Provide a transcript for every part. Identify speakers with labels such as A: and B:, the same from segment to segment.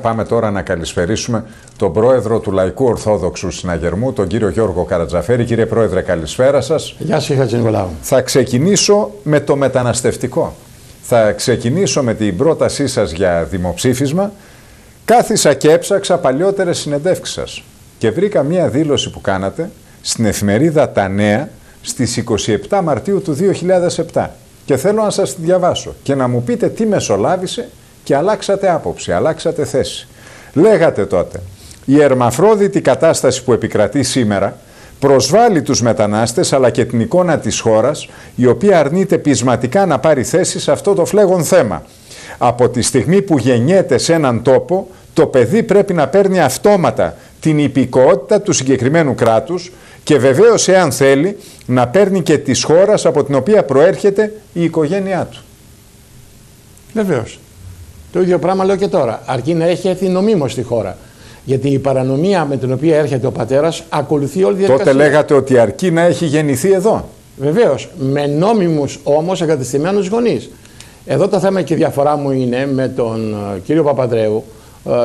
A: Πάμε τώρα να καλησπερίσουμε τον πρόεδρο του Λαϊκού Ορθόδοξου Συναγερμού, τον κύριο Γιώργο Καρατζαφέρη. Κύριε Πρόεδρε, καλησπέρα σας.
B: Γεια σας, Χατζη Νικολάου.
A: Θα ξεκινήσω με το μεταναστευτικό. Θα ξεκινήσω με την πρότασή σας για δημοψήφισμα. Κάθισα και έψαξα παλιότερες συνεντεύξεις σας και βρήκα μία δήλωση που κάνατε στην εφημερίδα Τα Νέα στις 27 Μαρτίου του 2007 και θέλω να σας τη διαβάσω και να μου πείτε τι μεσολάβησε και αλλάξατε άποψη, αλλάξατε θέση. Λέγατε τότε, η ερμαφρόδητη κατάσταση που επικρατεί σήμερα προσβάλλει τους μετανάστες αλλά και την εικόνα της χώρας η οποία αρνείται πεισματικά να πάρει θέση σε αυτό το φλέγον θέμα. Από τη στιγμή που γεννιέται σε έναν τόπο το παιδί πρέπει να παίρνει αυτόματα την υπηκότητα του συγκεκριμένου κράτους και βεβαίως εάν θέλει να παίρνει και της χώρας από την οποία προέρχεται η οικογένειά του.
B: Βεβαίως. Το ίδιο πράγμα λέω και τώρα. Αρκεί να έχει έρθει νομίμως στη χώρα. Γιατί η παρανομία με την οποία έρχεται ο πατέρας ακολουθεί όλη τη διαδικασία.
A: Τότε λέγατε ότι αρκεί να έχει γεννηθεί εδώ.
B: Βεβαίως. Με νόμιμους όμως εγκατεστημένους γονείς. Εδώ το θέμα και η διαφορά μου είναι με τον ε, κύριο Παπαδρέου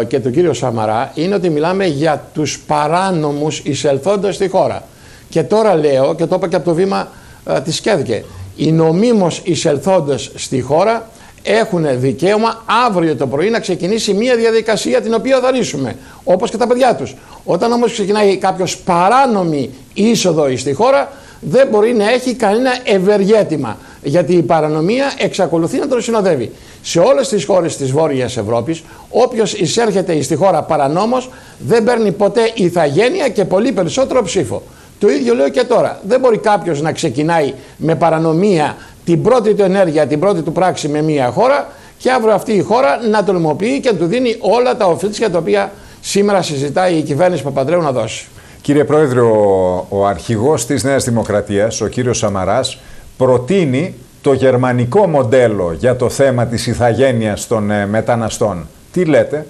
B: ε, και τον κύριο Σαμαρά είναι ότι μιλάμε για τους παράνομους εισελθόντες στη χώρα. Και τώρα λέω και το είπα και από το βήμα ε, της ΚΕΔΚΕ. Οι νομίμως εισελθόντες στη χώρα έχουν δικαίωμα αύριο το πρωί να ξεκινήσει μια διαδικασία την οποία θα λύσουμε, όπως και τα παιδιά τους. Όταν όμως ξεκινάει κάποιος παράνομη είσοδο στη χώρα, δεν μπορεί να έχει κανένα ευεργέτημα, γιατί η παρανομία εξακολουθεί να τον συνοδεύει. Σε όλες τις χώρες της Βόρειας Ευρώπης, όποιος εισέρχεται στη χώρα παρανόμως, δεν παίρνει ποτέ ηθαγένεια και πολύ περισσότερο ψήφο. Το ίδιο λέω και τώρα. Δεν μπορεί κάποιος να ξεκινάει με παρανομία την πρώτη του ενέργεια, την πρώτη του πράξη με μια χώρα και αύριο αυτή η χώρα να τολμοποιεί και να του δίνει όλα τα οφείλια τα οποία σήμερα συζητάει η κυβέρνηση Παπαντρέου να δώσει.
A: Κύριε Πρόεδρε, ο, ο αρχηγός της Νέας Δημοκρατίας, ο κύριος Σαμαράς, προτείνει το γερμανικό μοντέλο για το θέμα της ηθαγένειας των ε, μεταναστών. Τι λέτε;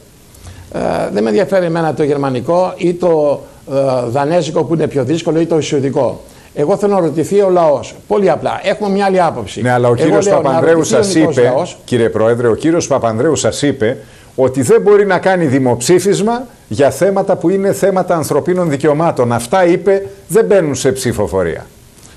B: Ε, δεν με ενδιαφέρει εμένα το γερμανικό ή το ε, δανέζικο που είναι πιο δύσκολο ή το ισιωτικό. Εγώ θέλω να ρωτηθεί ο λαός. Πολύ απλά. Έχουμε μια άλλη άποψη.
A: Ναι, αλλά ο κύριος Παπανδρέου σας είπε, λαός. κύριε Πρόεδρε, ο κύριος Παπανδρέου σας είπε ότι δεν μπορεί να κάνει δημοψήφισμα για θέματα που είναι θέματα ανθρωπίνων δικαιωμάτων. Αυτά είπε δεν μπαίνουν σε ψηφοφορία.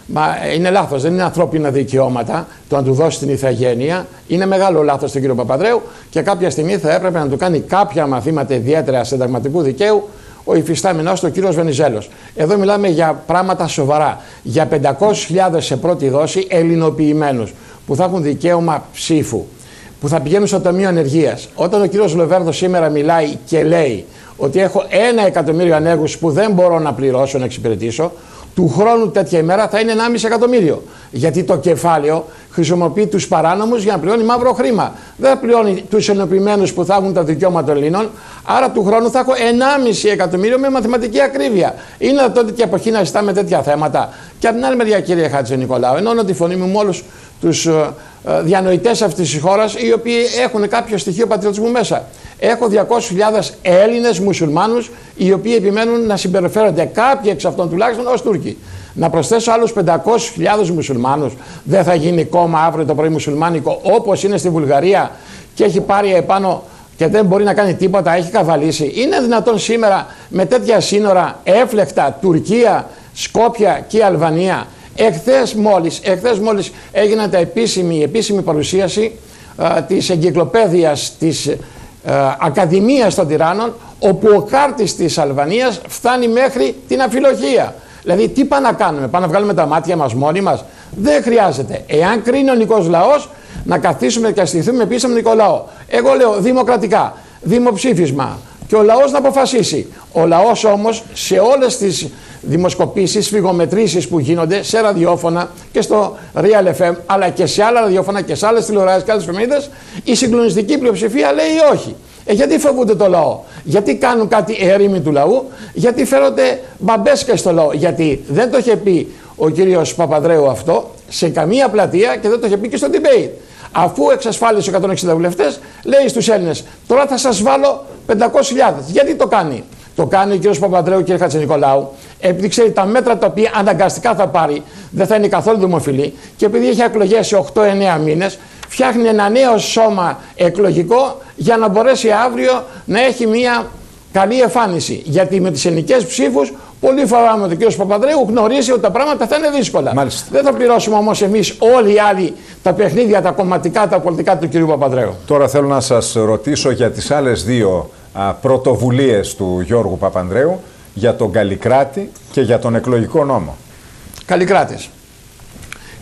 B: Μα είναι λάθος. Δεν είναι ανθρώπινα δικαιώματα το να του δώσει την ηθαγένεια. Είναι μεγάλο λάθος τον κύριο Παπαδρέου και κάποια στιγμή θα έπρεπε να του κάνει κάποια μαθήματα ιδιαίτερα συνταγματικού δικαίου ο υφιστάμενος του κύριος Βενιζέλος. Εδώ μιλάμε για πράγματα σοβαρά. Για 500.000 σε πρώτη δόση ελληνοποιημένους που θα έχουν δικαίωμα ψήφου, που θα πηγαίνουν στο Ταμείο Ανεργίας. Όταν ο κύριος Λοβέρδος σήμερα μιλάει και λέει ότι έχω ένα εκατομμύριο ανέργους που δεν μπορώ να πληρώσω, να εξυπηρετήσω, του χρόνου τέτοια ημέρα θα είναι 1,5 εκατομμύριο. Γιατί το κεφάλαιο χρησιμοποιεί τους παράνομους για να πληρώνει μαύρο χρήμα. Δεν πληρώνει τους ενοποιημένους που θα έχουν τα δικαιώματα των Ελλήνων. Άρα του χρόνου θα έχω 1,5 εκατομμύριο με μαθηματική ακρίβεια. Είναι τότε τέτοια εποχή να ζητάμε τέτοια θέματα. Και από την άλλη μεριά, κύριε Χάτσε Νικολάου, ενώνω τη φωνή μου με όλους τους ε, ε, διανοητές αυτής της χώρας, οι οποίοι έχουν κάποιο στοιχείο πατριωτισμού μέσα. Έχω 200.000 Έλληνες μουσουλμάνους, οι οποίοι επιμένουν να συμπεριφέρονται κάποιοι εξ αυτών τουλάχιστον ως Τούρκοι. Να προσθέσω άλλους 500.000 μουσουλμάνους. Δεν θα γίνει κόμμα αύριο το πρωί μουσουλμάνικο όπως είναι στη Βουλγαρία και έχει πάρει επάνω και δεν μπορεί να κάνει τίποτα, έχει καβαλήσει. Είναι δυνατόν σήμερα με τέτοια σύνορα έφλεκτα Τουρκία, Σκόπια και Αλβανία. Εχθές μόλις, εχθές μόλις έγινε τα επίσημη, η επίσημη παρουσίαση α, της εγκυκλοπαίδειας της α, Ακαδημίας των Τυράννων όπου ο χάρτης της Αλβανίας φτάνει μέχρι την αφιλοχία. Δηλαδή, τι πάμε να κάνουμε, πάμε να βγάλουμε τα μάτια μας μόνοι μας; Δεν χρειάζεται. Εάν κρίνει ο νικός λαός, να καθίσουμε και αστηθούμε πίσω από τον νικό λαό. Εγώ λέω δημοκρατικά, δημοψήφισμα και ο λαός να αποφασίσει. Ο λαός όμως σε όλες τις δημοσκοπήσεις, φυγομετρήσεις που γίνονται σε ραδιόφωνα και στο Real FM αλλά και σε άλλα ραδιόφωνα και σε άλλες τηλεοράσεις και άλλες εφημερίδες η συγκλονιστική πλειοψηφία λέει όχι. Ε, γιατί φοβούνται το λαό, γιατί κάνουν κάτι ερήμη του λαού, γιατί φέρονται μπαμπέσκα στο λαό; Γιατί δεν το είχε πει ο κύριος Παπαδρέου αυτό σε καμία πλατεία και δεν το είχε πει και στο debate. Αφού εξασφάλισε 160 βουλευτές, λέει στους Έλληνες: Τώρα θα σας βάλω 500.000. Γιατί το κάνει; Το κάνει ο κ. Παπαδρέου και ο κ. Νικολάου, επειδή ξέρει τα μέτρα τα οποία αναγκαστικά θα πάρει δεν θα είναι καθόλου δημοφιλή και επειδή έχει εκλογές σε 8-9 μήνες, φτιάχνει ένα νέο σώμα εκλογικό για να μπορέσει αύριο να έχει μια καλή εμφάνιση. Γιατί με τις ελληνικές ψήφους, πολύ φοβάμαι ότι ο κ. Παπαδρέου γνωρίζει ότι τα πράγματα θα είναι δύσκολα.
A: Μάλιστα.
B: Δεν θα πληρώσουμε όμως εμείς όλοι οι άλλοι τα παιχνίδια, τα κομματικά, τα πολιτικά του κ. Παπαδρέου.
A: Τώρα θέλω να σας ρωτήσω για τις άλλες δύο πρωτοβουλίες του Γιώργου Παπανδρέου για τον Καλλικράτη και για τον εκλογικό νόμο.
B: Καλλικράτης.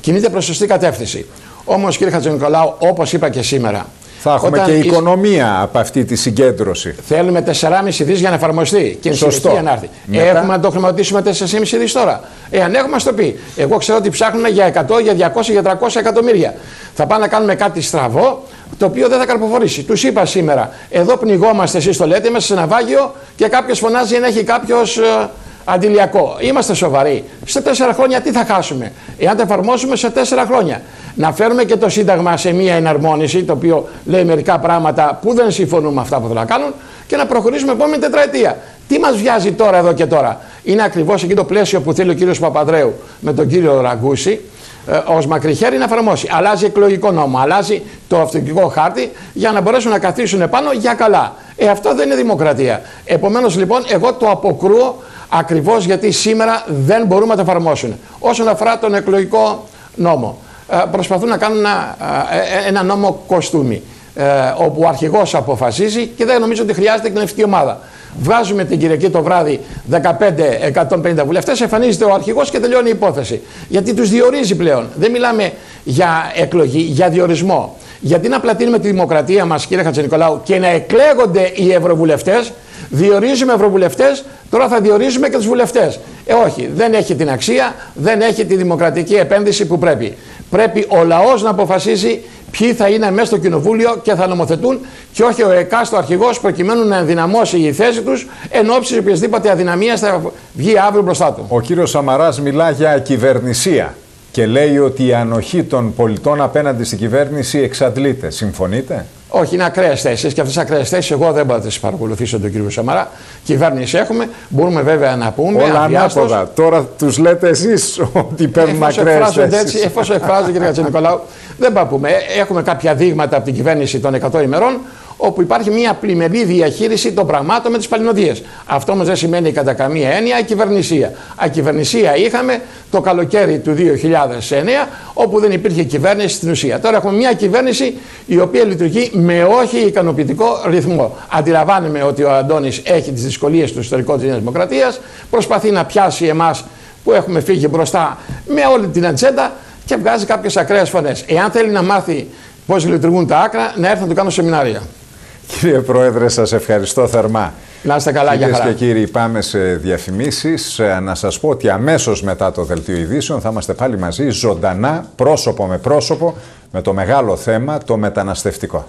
B: Κινείται προς σωστή κατεύθυνση. Όμως, κύριε Χατζηνικολάου, όπως είπα και σήμερα,
A: θα έχουμε και οικονομία από αυτή τη συγκέντρωση.
B: Θέλουμε 4,5 δις για να εφαρμοστεί και
A: Σωστό.
B: για να έρθει. Μετά... Έχουμε να το χρηματοδοτήσουμε 4,5 δις τώρα. Εάν έχουμε, ας το πει. Εγώ ξέρω ότι ψάχνουμε για 100, για 200, για 300 εκατομμύρια. Θα πάμε να κάνουμε κάτι στραβό, το οποίο δεν θα καρποφορήσει. Τους είπα σήμερα, εδώ πνιγόμαστε, εσείς το λέτε, μέσα σε ένα βάγιο και κάποιος φωνάζει να έχει κάποιος ε, αντιλιακό. Είμαστε σοβαροί. Σε τέσσερα χρόνια τι θα χάσουμε, εάν τα εφαρμόσουμε σε τέσσερα χρόνια. Να φέρουμε και το Σύνταγμα σε μία εναρμόνιση, το οποίο λέει μερικά πράγματα που δεν συμφωνούν με αυτά που θέλουν να κάνουν και να προχωρήσουμε επόμενη τετραετία. Τι μας βιάζει τώρα εδώ και τώρα; Είναι ακριβώς εκεί το πλαίσιο που θέλει ο κύριος Παπαδρέου με τον κύριο Ραγκούση ε, ως μακριχέρι να εφαρμόσει. Αλλάζει εκλογικό νόμο, αλλάζει το αυτοκινητικό χάρτη για να μπορέσουν να καθίσουν επάνω για καλά. Ε, αυτό δεν είναι δημοκρατία. Επομένως λοιπόν, εγώ το αποκρούω ακριβώς γιατί σήμερα δεν μπορούμε να το εφαρμόσουν. Όσον αφορά τον εκλογικό νόμο, ε, προσπαθούν να κάνουν ένα, ε, ένα νόμο κοστούμι. όπου ο αρχηγός αποφασίζει και δεν νομίζω ότι χρειάζεται κοινωνική ομάδα. Βγάζουμε την Κυριακή το βράδυ 15-150 βουλευτές, εμφανίζεται ο αρχηγός και τελειώνει η υπόθεση. Γιατί τους διορίζει πλέον. Δεν μιλάμε για εκλογή, για διορισμό. Γιατί να πλατείνουμε τη δημοκρατία μας, κύριε Χατζηνικολάου, και να εκλέγονται οι ευρωβουλευτές, διορίζουμε ευρωβουλευτές, τώρα θα διορίζουμε και τους βουλευτές. Ε, όχι, δεν έχει την αξία, δεν έχει τη δημοκρατική επένδυση που πρέπει. Πρέπει ο λαός να αποφασίσει ποιοι θα είναι μέσα στο κοινοβούλιο και θα νομοθετούν και όχι ο εκάστο αρχηγός προκειμένου να ενδυναμώσει η θέση τους εν ώψη οποιασδήποτε αδυναμίας θα βγει αύριο μπροστά του.
A: Ο κύριος Σαμαράς μιλά για κυβερνησία και λέει ότι η ανοχή των πολιτών απέναντι στην κυβέρνηση εξαντλείται. Συμφωνείτε;
B: Όχι, είναι ακραίες θέσεις και αυτές τι ακραίες θέσεις εγώ δεν μπορώ να τις παρακολουθήσω τον κύριο Σαμαρά. Κυβέρνηση έχουμε. Μπορούμε βέβαια να πούμε.
A: Όλα ανάποδα. Τώρα τους λέτε εσείς ότι παίρνουν ακραίες θέσεις.
B: Εφόσον εκφράζονται, κύριε Κατσενικολάου, δεν πάμε. Έχουμε κάποια δείγματα από την κυβέρνηση των 100 ημερών όπου υπάρχει μια πλημελή διαχείριση των πραγμάτων με τις παλινοδίες. Αυτό όμως δεν σημαίνει κατά καμία έννοια ακυβερνησία. Ακυβερνησία είχαμε το καλοκαίρι του 2009, όπου δεν υπήρχε κυβέρνηση στην ουσία. Τώρα έχουμε μια κυβέρνηση η οποία λειτουργεί με όχι ικανοποιητικό ρυθμό. Αντιλαμβάνουμε ότι ο Αντώνης έχει τις δυσκολίες του ιστορικού της Νέας Δημοκρατίας, προσπαθεί να πιάσει εμάς που έχουμε φύγει μπροστά με όλη την ατζέντα και βγάζει κάποιες ακραίες φωνές. Εάν θέλει να μάθει πώς λειτουργούν τα άκρα, να έρθει να του κάνω σεμινάρια.
A: Κύριε Πρόεδρε, σας ευχαριστώ θερμά.
B: Να είστε καλά,
A: Κυρίες και κύριοι, πάμε σε διαφημίσεις. Ε, να σας πω ότι αμέσως μετά το Δελτίο Ειδήσεων θα είμαστε πάλι μαζί, ζωντανά, πρόσωπο με πρόσωπο, με το μεγάλο θέμα, το μεταναστευτικό.